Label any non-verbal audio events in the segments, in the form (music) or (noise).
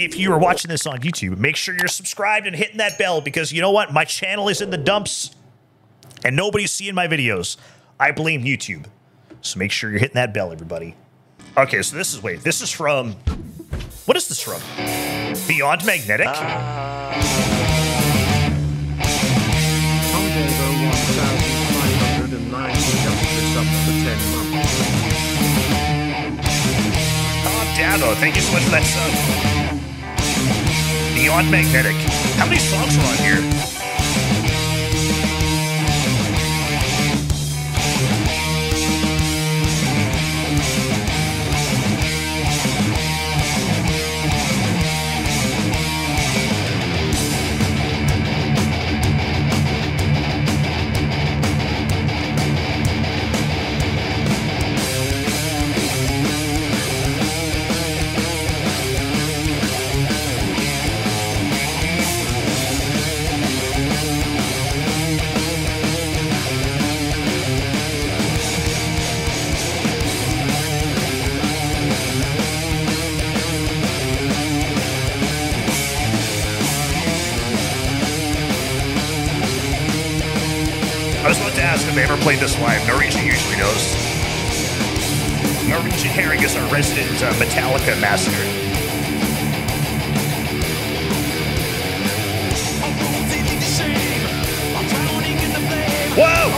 if you are watching this on YouTube, make sure you're subscribed and hitting that bell because you know what? My channel is in the dumps and nobody's seeing my videos. I blame YouTube. So make sure you're hitting that bell, everybody. Okay, so this is wait, this is from what is this from? Beyond Magnetic? Tom gave her 1,509 justice up for 10 months. Tom Davo, thank you so much for that sub. Beyond Magnetic. How many songs are on here? If they ever played this live. Norwegian usually knows. Norwegian Herring is our resident uh, Metallica master. Whoa!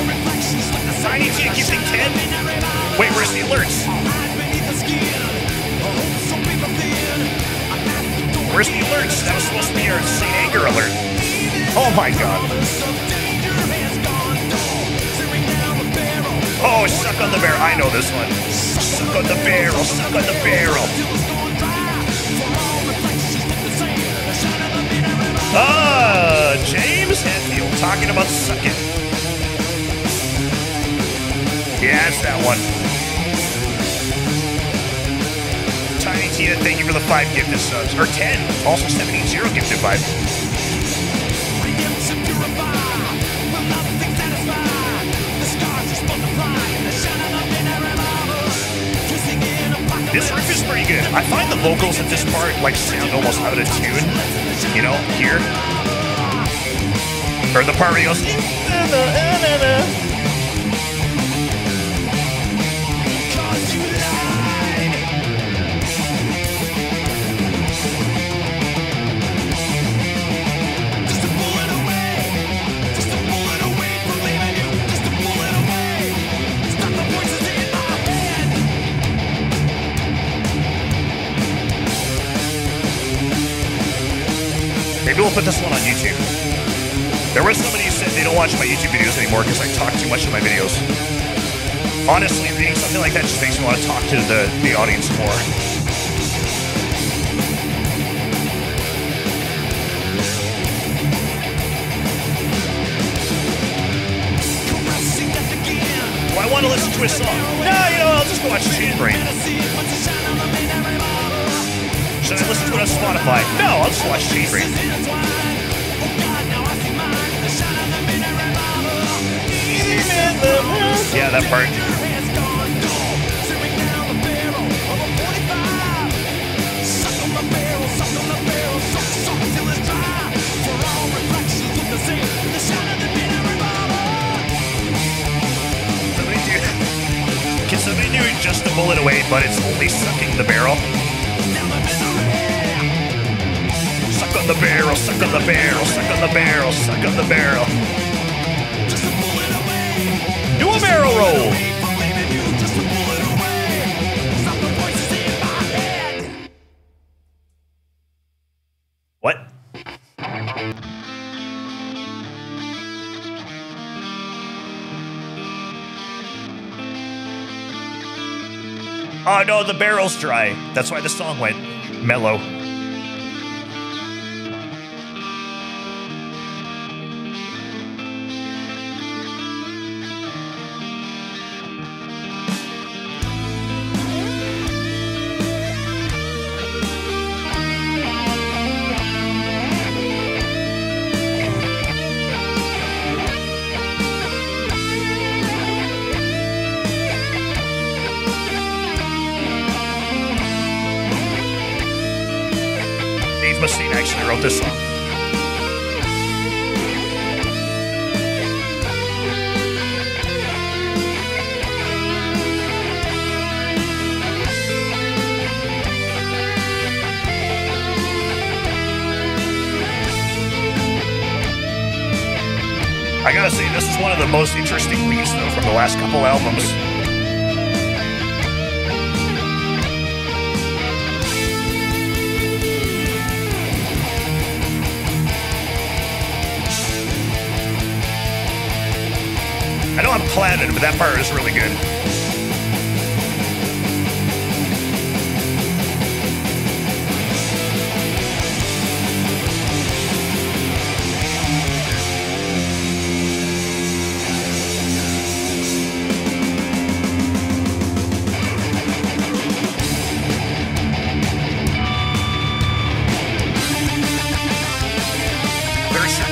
Tiny T gifting 10? Wait, where's the alerts? Where's the alerts? That was supposed to be our St. Anger alert. Oh my god. Oh, suck on the barrel. I know this one. Suck on the barrel. Suck on the barrel. Ah, James Hetfield talking about sucking. Yeah, it's that one. Tiny Tina, thank you for the five gifted subs. Or ten. Also 70 gifted five. This riff is pretty good. I find the vocals at this part like sound almost out of tune. You know, here. Or the part where he goes. Maybe we'll put this one on YouTube. There was somebody who said they don't watch my YouTube videos anymore because I talk too much in my videos. Honestly, reading something like that just makes me want to talk to the, the audience more. Do I want to listen to a song? No, you know, I'll just go watch Chain Brain. Spotify? No, I'll just watch Brain. Yeah, that part. Can somebody do just a bullet away, but it's only sucking the barrel? Suck on the barrel, suck on the barrel, suck on the barrel, suck on the barrel. Do a barrel roll. What? Oh no, the barrel's dry. That's why the song went mellow. Dave Mustaine actually wrote this song. I gotta say, this is one of the most interesting leads, though, from the last couple albums. Clouded, but that part is really good.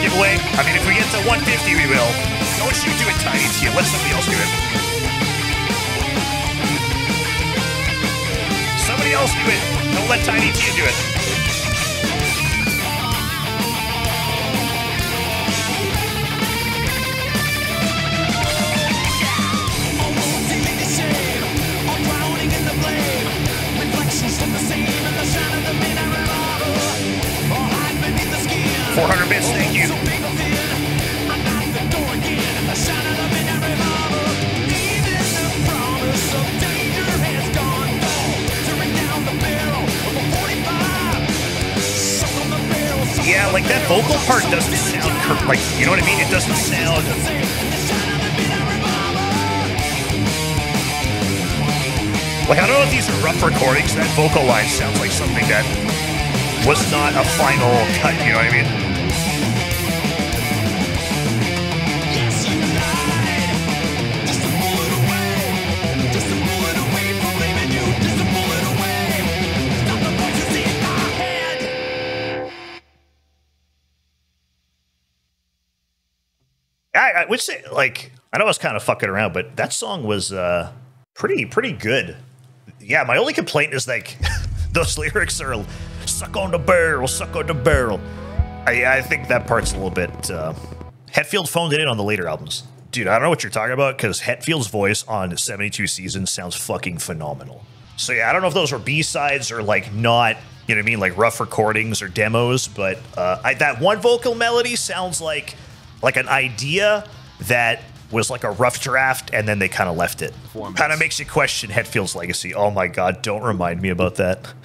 Giveaway. I mean, if we get to 150, we will. Don't you do it, Tiny T. Let somebody else do it. Somebody else do it. Don't let Tiny T do it. Four hundred bits, thank you. Yeah, like that vocal part doesn't sound cur- like you know what I mean. It doesn't sound. Like I don't know if these are rough recordings. That vocal line sounds like something that was not a final cut. You know what I mean? I, I would say like I know I was kind of fucking around, but that song was uh, pretty pretty good. Yeah, my only complaint is like (laughs) those lyrics are "suck on the barrel, suck on the barrel." I, I think that part's a little bit. Uh, Hetfield phoned it in on the later albums, dude. I don't know what you're talking about because Hetfield's voice on 72 Seasons sounds fucking phenomenal. So yeah, I don't know if those were B sides or like not. You know what I mean, like rough recordings or demos, but uh, I, that one vocal melody sounds like like an idea that was like a rough draft and then they kind of left it. Kind of makes you question Hetfield's legacy. Oh my god, don't remind me about that. (laughs)